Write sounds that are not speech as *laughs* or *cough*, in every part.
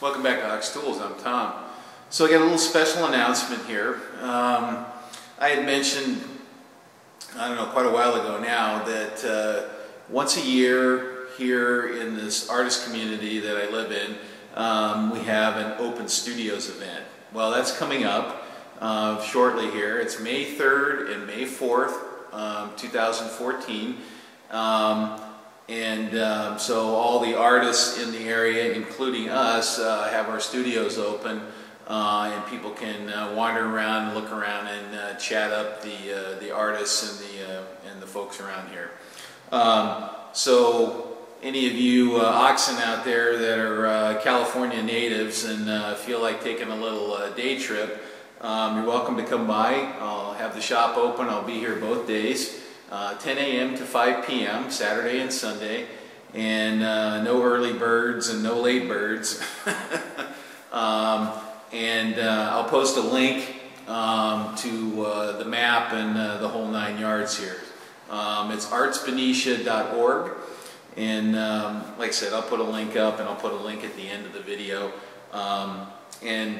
Welcome back to Ox Tools. I'm Tom. So I got a little special announcement here. Um, I had mentioned, I don't know, quite a while ago now, that uh, once a year here in this artist community that I live in, um, we have an open studios event. Well, that's coming up uh, shortly here. It's May 3rd and May 4th, um, 2014. And um, so all the artists in the area, including us, uh, have our studios open uh, and people can uh, wander around look around and uh, chat up the, uh, the artists and the, uh, and the folks around here. Um, so any of you oxen out there that are California natives and feel like taking a little day trip, um, you're welcome to come by. I'll have the shop open. I'll be here both days uh, 10 a.m. to 5 p.m. Saturday and Sunday, and uh, no early birds and no late birds. *laughs* um, and uh, I'll post a link um, to uh, the map and uh, the whole nine yards here. Um, it's artsbenicia.org, and um, like I said, I'll put a link up, and I'll put a link at the end of the video. Um, and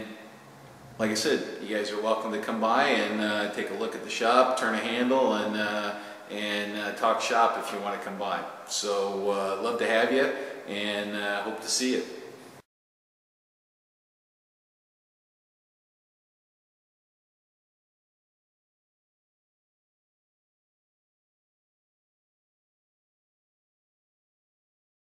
like I said, you guys are welcome to come by and uh, take a look at the shop, turn a handle, and and uh, talk shop if you want to come by. So uh, love to have you and uh, hope to see you.